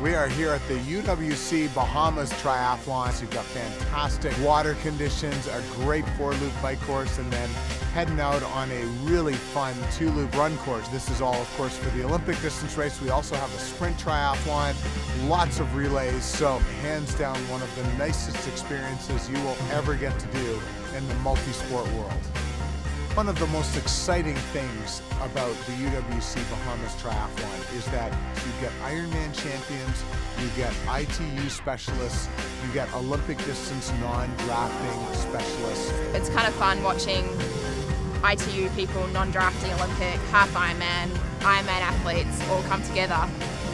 We are here at the UWC Bahamas Triathlon. You've got fantastic water conditions, a great four-loop bike course, and then heading out on a really fun two-loop run course. This is all, of course, for the Olympic distance race. We also have a sprint triathlon, lots of relays, so hands down one of the nicest experiences you will ever get to do in the multi-sport world. One of the most exciting things about the UWC Bahamas Triathlon is that you get Ironman champions, you get ITU specialists, you get Olympic distance non-drafting specialists. It's kind of fun watching ITU people, non-drafting Olympic, half Ironman, Ironman athletes all come together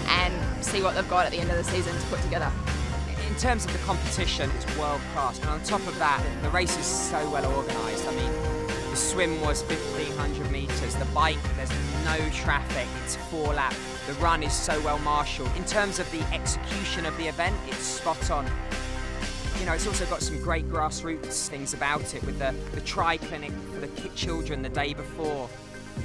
and see what they've got at the end of the season to put together. In terms of the competition, it's world class, and on top of that, the race is so well organised. I mean, the swim was 1500 metres, the bike, there's no traffic, it's four lap. The run is so well marshalled. In terms of the execution of the event, it's spot on. You know, it's also got some great grassroots things about it with the, the tri clinic for the children the day before.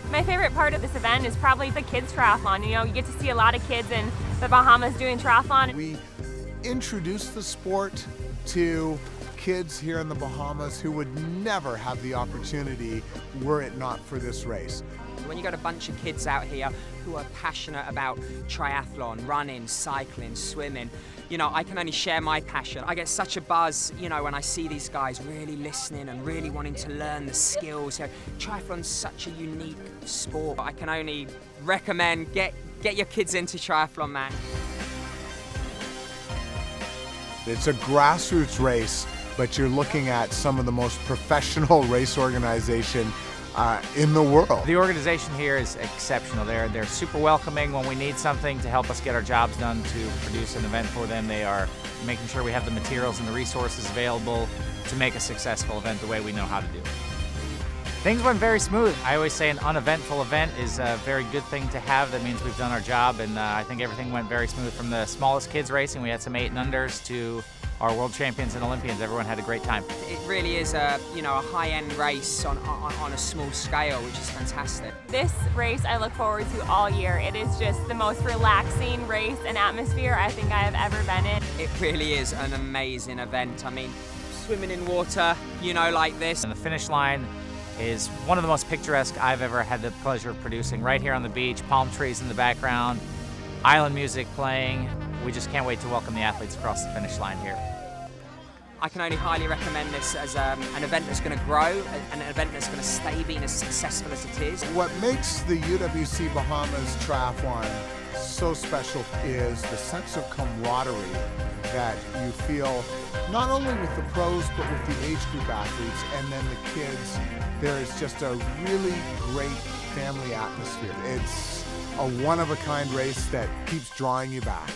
My favorite part of this event is probably the kids triathlon. You know, you get to see a lot of kids in the Bahamas doing triathlon. We introduce the sport to kids here in the Bahamas who would never have the opportunity were it not for this race. When you got a bunch of kids out here who are passionate about triathlon, running, cycling, swimming, you know, I can only share my passion. I get such a buzz, you know, when I see these guys really listening and really wanting to learn the skills. You know, triathlon's such a unique sport. I can only recommend get get your kids into triathlon, man. It's a grassroots race, but you're looking at some of the most professional race organization uh, in the world. The organization here is exceptional. They're they're super welcoming when we need something to help us get our jobs done to produce an event for them. They are making sure we have the materials and the resources available to make a successful event the way we know how to do it. Things went very smooth. I always say an uneventful event is a very good thing to have. That means we've done our job, and uh, I think everything went very smooth from the smallest kids racing. We had some eight and unders to our world champions and Olympians. Everyone had a great time. It really is a you know a high-end race on, on, on a small scale, which is fantastic. This race I look forward to all year. It is just the most relaxing race and atmosphere I think I have ever been in. It really is an amazing event. I mean, swimming in water, you know, like this. And the finish line is one of the most picturesque I've ever had the pleasure of producing. Right here on the beach, palm trees in the background, island music playing. We just can't wait to welcome the athletes across the finish line here. I can only highly recommend this as um, an event that's going to grow and an event that's going to stay being as successful as it is. What makes the UWC Bahamas Triathlon so special is the sense of camaraderie that you feel not only with the pros but with the age group athletes and then the kids. There is just a really great family atmosphere. It's a one of a kind race that keeps drawing you back.